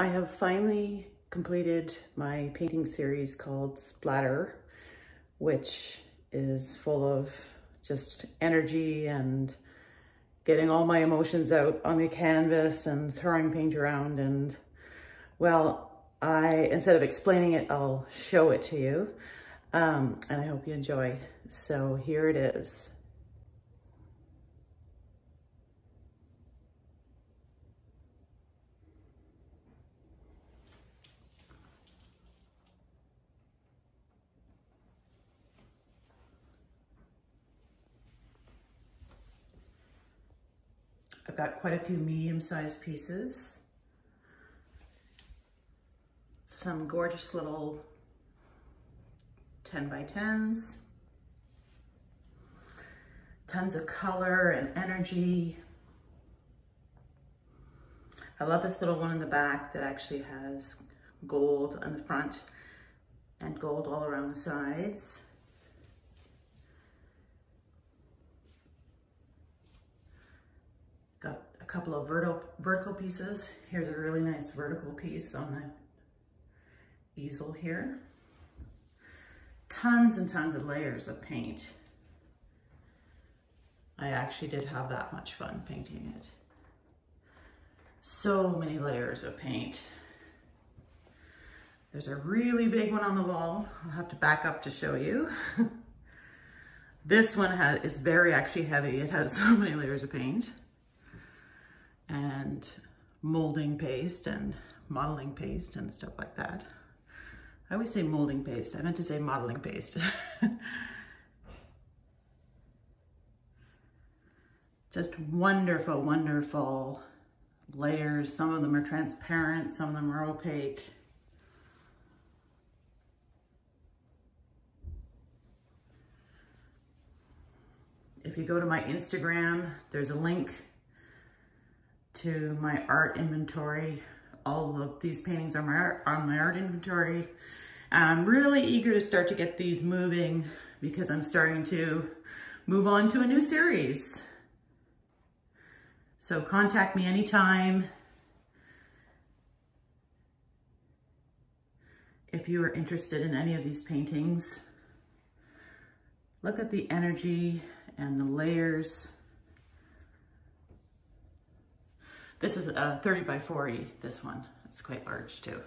I have finally completed my painting series called Splatter, which is full of just energy and getting all my emotions out on the canvas and throwing paint around. And well, I, instead of explaining it, I'll show it to you. Um, and I hope you enjoy. So here it is. I've got quite a few medium-sized pieces. Some gorgeous little 10 by 10s. Tons of color and energy. I love this little one in the back that actually has gold on the front and gold all around the sides. Got a couple of vertical, vertical pieces. Here's a really nice vertical piece on the easel here. Tons and tons of layers of paint. I actually did have that much fun painting it. So many layers of paint. There's a really big one on the wall. I'll have to back up to show you. this one has, is very actually heavy. It has so many layers of paint and molding paste and modeling paste and stuff like that. I always say molding paste. I meant to say modeling paste. Just wonderful, wonderful layers. Some of them are transparent, some of them are opaque. If you go to my Instagram, there's a link to my art inventory. All of these paintings are my art, on my art inventory. I'm really eager to start to get these moving because I'm starting to move on to a new series. So contact me anytime. If you are interested in any of these paintings, look at the energy and the layers This is a 30 by 40, this one. It's quite large too.